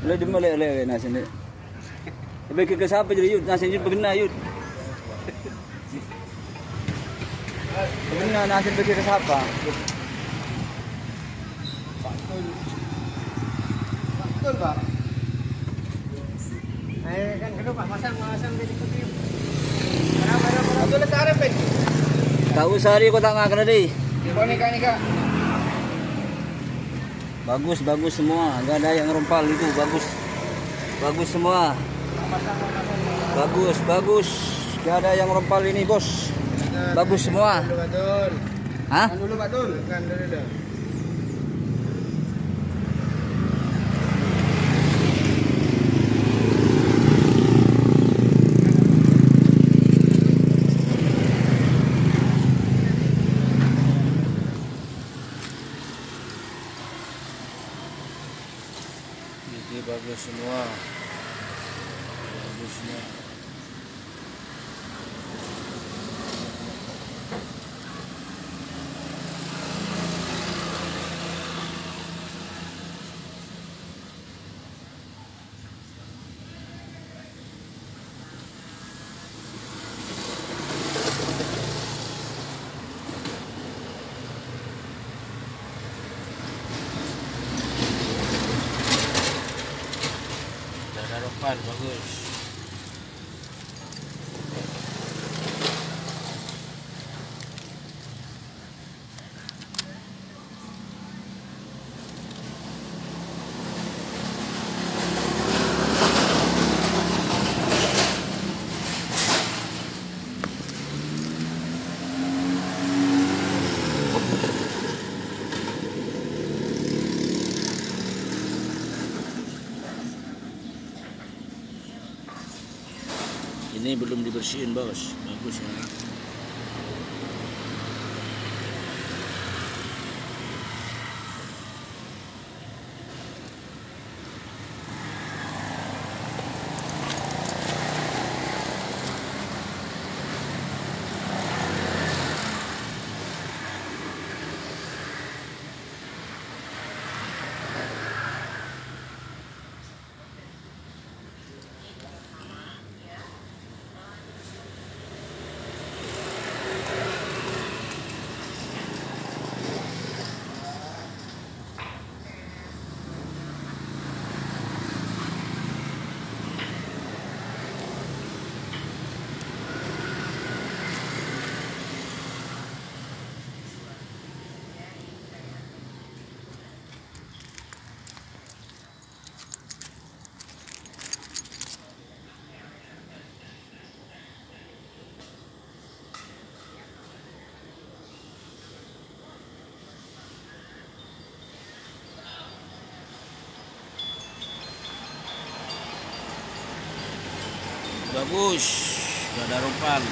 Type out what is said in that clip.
Wala di mali ala kay nasin ni. Sabi ka kasapa jadi yun, nasin yun pagna yun. Pagna nasin ba kasapa? Betul pak. Eh kan kedua pak masang masang di berapa? Betul sekarang pet. Tahu sehari ko tak di. Kau nikah nikah. Bagus bagus semua. Gak ada yang rumpal itu bagus. Bagus semua. Bagus bagus. Gak ada yang rumpal ini bos. Bagus semua. Hah? Dulu pak Dul. Kan dulu dah. Ini bagus semua. Bagus semua. Dada ropan Ini belum dibersihin bos. Bagus ya. bagus gak ada rupan.